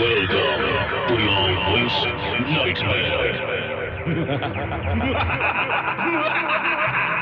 Welcome to your worst nightmare.